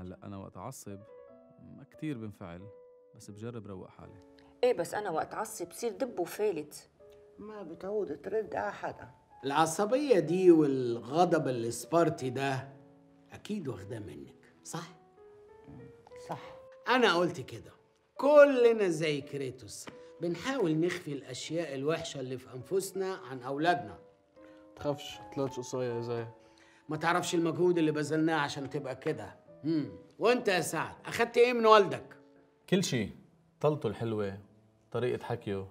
هلأ أنا وقت اعصب ما كثير بنفعل بس بجرب روق حالي. إيه بس أنا وقت عصب بصير دب وفالت. ما بتعود ترد على حدا. العصبية دي والغضب السبارتي ده أكيد واخداه منك صح؟ صح. أنا قلت كده. كلنا زي كريتوس بنحاول نخفي الأشياء الوحشة اللي في أنفسنا عن أولادنا. تخافش طلعت قصية يا زي ما تعرفش المجهود اللي بذلناه عشان تبقى كده. مم. وانت يا سعد أخدت إيه من والدك؟ كل شيء طلته الحلوة طريقة حكيه.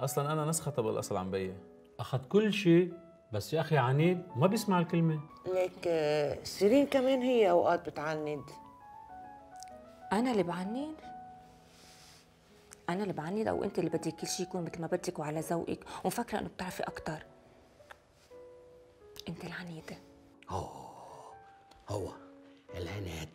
أصلا أنا نسخة بالاصل عن بيي أخذ كل شيء بس يا أخي عنيد ما بيسمع الكلمة. ليك آه، سيرين كمان هي أوقات بتعند أنا اللي بعند أنا اللي بعند أو أنت اللي بدك كل شيء يكون مثل ما بدك وعلى ذوقك ومفكره إنه بتعرفي أكثر أنت العنيدة. هو. العناد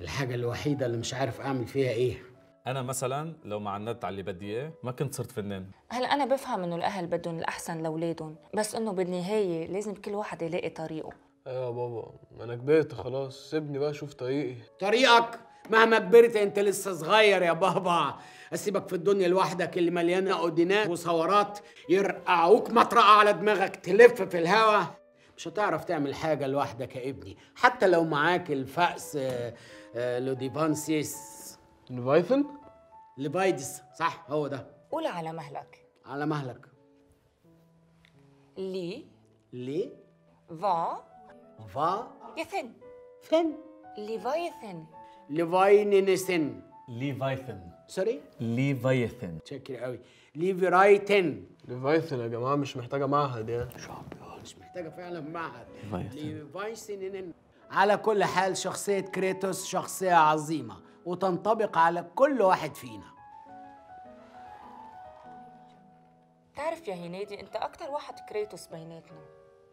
الحاجة الوحيدة اللي مش عارف أعمل فيها إيه. أنا مثلا لو ما عندت على اللي بدي إياه ما كنت صرت فنان. هلا أنا بفهم إنه الأهل بدهم الأحسن لأولادهم بس إنه بالنهاية لازم كل واحد يلاقي طريقه. أيوه يا بابا ما أنا كبرت خلاص سيبني بقى أشوف طريقي. طريقك؟ مهما كبرت أنت لسه صغير يا بابا. أسيبك في الدنيا لوحدك اللي مليانة أودينات وثورات يرقعوك مطرقة على دماغك تلف في الهوا. مش هتعرف تعمل حاجة لوحدك يا ابني. حتى لو معاك الفأس آه، آه، لوديفانسيس ليفايثن ليفايدس صح هو ده. قول على مهلك. على مهلك. لي. ليه فا فا يثن. فين ليفايثن. ليفاينينسن ليفايثن. sorry؟ ليفايثن. شكرا قوي. ليفرايتن ليفايثن يا جماعة مش محتاجة معهد يعني. مش محتاجة فعلا معهد. ليفايسنين. على كل حال شخصية كريتوس شخصية عظيمة وتنطبق على كل واحد فينا. بتعرف يا هنيدي أنت أكثر واحد كريتوس بيناتنا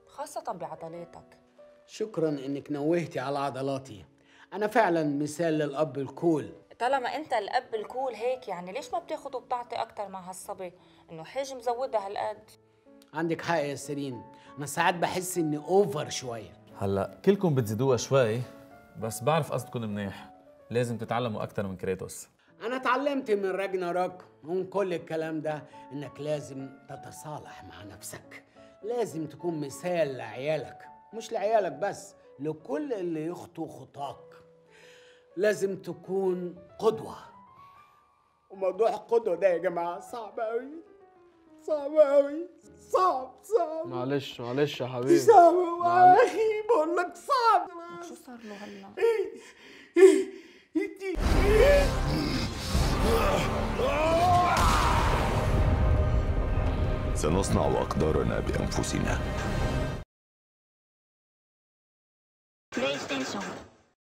خاصة بعضلاتك. شكرا إنك نوهتي على عضلاتي. أنا فعلا مثال للأب ال cool. طالما أنت الأب ال cool هيك يعني ليش ما بتاخد وبتعطي أكثر مع هالصبي؟ إنه حاج مزودها هالقد. عندك حق يا سيرين. أنا ساعات بحس إني over شوية. هلا كلكم بتزيدوها شوي بس بعرف قصدكم منيح. لازم تتعلموا أكثر من كريتوس. أنا اتعلمت من راجناروك ومن كل الكلام ده إنك لازم تتصالح مع نفسك. لازم تكون مثال لعيالك مش لعيالك بس لكل اللي يخطو خطاك. لازم تكون قدوة. وموضوع القدوة ده يا جماعة صعب أوي. صعب أوي صعب صعب. معلش معلش يا حبيبي. صعب يا أخي بقول لك صعب. شو صار له هلا؟ سنصنع أقدارنا بأنفسنا. PlayStation